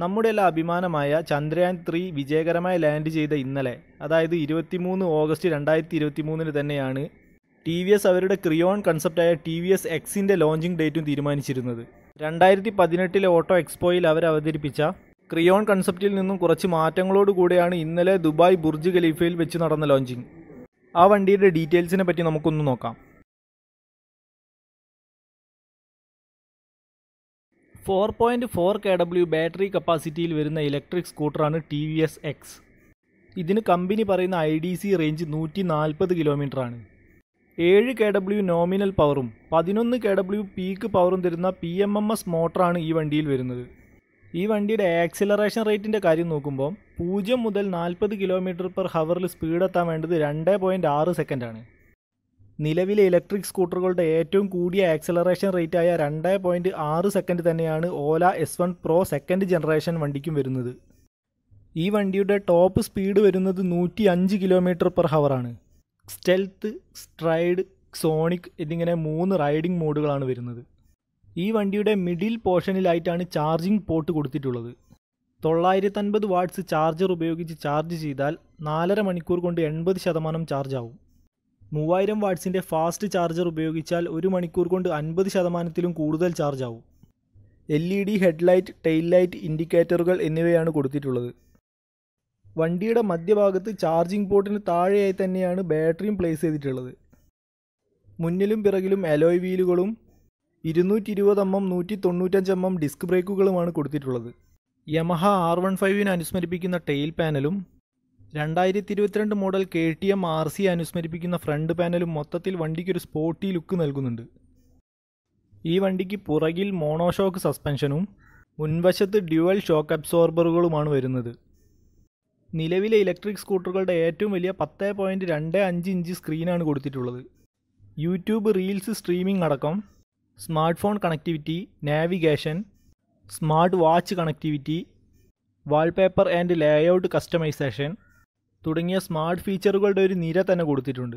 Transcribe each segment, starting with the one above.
നമ്മുടെ എല്ലാ അഭിമാനമായ ചന്ദ്രയാൻ ത്രീ വിജയകരമായി ലാൻഡ് ചെയ്ത ഇന്നലെ അതായത് ഇരുപത്തിമൂന്ന് ഓഗസ്റ്റ് രണ്ടായിരത്തി ഇരുപത്തി മൂന്നിന് തന്നെയാണ് ടി വി എസ് അവരുടെ ക്രിയോൺ കൺസെപ്റ്റായ ടി വി എസ് എക്സിന്റെ ലോഞ്ചിങ് ഡേറ്റും തീരുമാനിച്ചിരുന്നത്. രണ്ടായിരത്തി പതിനെട്ടിലെ ഓട്ടോ എക്സ്പോയിൽ അവർ അവതരിപ്പിച്ച ക്രിയോൺ കൺസെപ്റ്റിൽ നിന്നും കുറച്ച് മാറ്റങ്ങളോട് കൂടെയാണ് ഇന്നലെ ദുബായ് ബുർജ് ഖലീഫയിൽ വെച്ച് നടന്ന ലോഞ്ചിങ്. ആ വണ്ടിയുടെ ഡീറ്റെയിൽസിനെ പറ്റി നമുക്കൊന്ന് നോക്കാം. Four point four K W battery കപ്പാസിറ്റിയിൽ വരുന്ന ഇലക്ട്രിക് സ്കൂട്ടറാണ് ടി വി എസ് എക്സ് ഇതിന് കമ്പനി പറയുന്ന ഐ ഡി സി റേഞ്ച് നൂറ്റി നാൽപ്പത് കിലോമീറ്ററാണ്. ഏഴ് കെ ഡബ്ല്യു നോമിനൽ പവറും പതിനൊന്ന് കെ ഡബ്ല്യു പീക്ക് പവറും തരുന്ന പി എം എം എസ് മോട്ടറാണ് ഈ വണ്ടിയിൽ വരുന്നത്. ഈ വണ്ടിയുടെ ആക്സിലറേഷൻ റേറ്റിന്റെ കാര്യം നോക്കുമ്പോൾ പൂജ്യം മുതൽ നാൽപ്പത് കിലോമീറ്റർ പെർ ഹവറിൽ സ്പീഡ് എത്താൻ വേണ്ടത് രണ്ട് പോയിന്റ് ആറ് സെക്കൻഡാണ്. നിലവിലെ ഇലക്ട്രിക് സ്കൂട്ടറുകളുടെ ഏറ്റവും കൂടിയ ആക്സിലറേഷൻ റേറ്റായ രണ്ട് പോയിന്റ് ആറ് സെക്കൻഡ് തന്നെയാണ് Ola S one pro second generation വണ്ടിക്കും വരുന്നത്. ഈ വണ്ടിയുടെ ടോപ്പ് സ്പീഡ് വരുന്നത് നൂറ്റി അഞ്ച് കിലോമീറ്റർ പെർ ഹവറാണ് സ്റ്റെൽത്ത് സ്ട്രൈഡ് സോണിക് എന്നിങ്ങനെ മൂന്ന് റൈഡിംഗ് മോഡുകളാണ് വരുന്നത്. ഈ വണ്ടിയുടെ മിഡിൽ പോർഷനിലായിട്ടാണ് ചാർജിംഗ് പോർട്ട് കൊടുത്തിട്ടുള്ളത്. തൊള്ളായിരത്തൻപത് വാട്ട്സ് ചാർജർ ഉപയോഗിച്ച് ചാർജ് ചെയ്താൽ നാലര മണിക്കൂർ കൊണ്ട് എൺപത് ശതമാനം ചാർജ് ആവും. മൂവായിരം വാട്ട്സിന്റെ ഫാസ്റ്റ് ചാർജർ ഉപയോഗിച്ചാൽ ഒരു മണിക്കൂർ കൊണ്ട് അൻപത് ശതമാനത്തിലും കൂടുതൽ ചാർജ് ആവും L E D headlight tail light ഇൻഡിക്കേറ്ററുകൾ എന്നിവയാണ് കൊടുത്തിട്ടുള്ളത്. വണ്ടിയുടെ മധ്യഭാഗത്ത് ചാർജിംഗ് പോർട്ടിന് താഴെയായി തന്നെയാണ് ബാറ്ററിയും പ്ലേസ് ചെയ്തിട്ടുള്ളത്. മുന്നിലും പിറകിലും അലോയ് വീലുകളും ഇരുന്നൂറ്റി ഇരുപത് എം എം നൂറ്റി തൊണ്ണൂറ്റഞ്ച് എം എം ഡിസ്ക് ബ്രേക്കുകളുമാണ് കൊടുത്തിട്ടുള്ളത്. യമഹ ആർ വൺ ഫൈവിന് അനുസ്മരിപ്പിക്കുന്ന ടെയിൽ പാനലും രണ്ടായിരത്തി ഇരുപത്തിരണ്ട് model K T M R C അനുസ്മരിപ്പിക്കുന്ന front പാനലും മൊത്തത്തിൽ വണ്ടിക്കൊരു സ്പോർട്ടി ലുക്ക് നൽകുന്നുണ്ട്. ഈ വണ്ടിക്ക് പുറകിൽ മോണോഷോക്ക് സസ്പെൻഷനും മുൻവശത്ത് ഡ്യുവൽ ഷോക്ക് അബ്സോർബറുകളുമാണ് വരുന്നത്. നിലവിലെ ഇലക്ട്രിക് സ്കൂട്ടറുകളുടെ ഏറ്റവും വലിയ പത്ത് പോയിന്റ് രണ്ട് അഞ്ച് ഇഞ്ച് സ്ക്രീനാണ് കൊടുത്തിട്ടുള്ളത്. യൂട്യൂബ് റീൽസ് സ്ട്രീമിംഗ് അടക്കം smart phone connectivity navigation smart watch connectivity wallpaper and layout customization തുടങ്ങിയ സ്മാർട്ട് ഫീച്ചറുകളുടെ ഒരു നിര തന്നെ കൊടുത്തിട്ടുണ്ട്.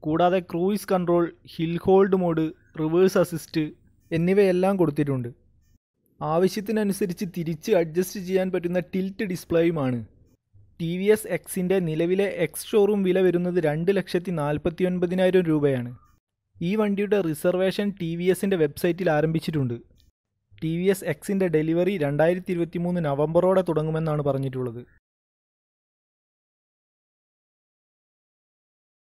കൂടാതെ cruise control hill hold mode reverse assist എന്നിവയെല്ലാം കൊടുത്തിട്ടുണ്ട്. ആവശ്യത്തിനനുസരിച്ച് തിരിച്ച് അഡ്ജസ്റ്റ് ചെയ്യാൻ പറ്റുന്ന ടിൽറ്റ് ഡിസ്പ്ലേയുമാണ്. ടി വി എസ് എക്സിന്റെ നിലവിലെ എക്സ് ഷോറൂം വില വരുന്നത് രണ്ട് ലക്ഷത്തി നാൽപ്പത്തി ഒൻപതിനായിരം രൂപയാണ്. ഈ വണ്ടിയുടെ റിസർവേഷൻ ടി വി എസിന്റെ വെബ്സൈറ്റിൽ ആരംഭിച്ചിട്ടുണ്ട്. ടി വി എസ് എക്സിന്റെ ഡെലിവറി രണ്ടായിരത്തി ഇരുപത്തി മൂന്ന് നവംബറോടെ തുടങ്ങുമെന്നാണ് പറഞ്ഞിട്ടുള്ളത്.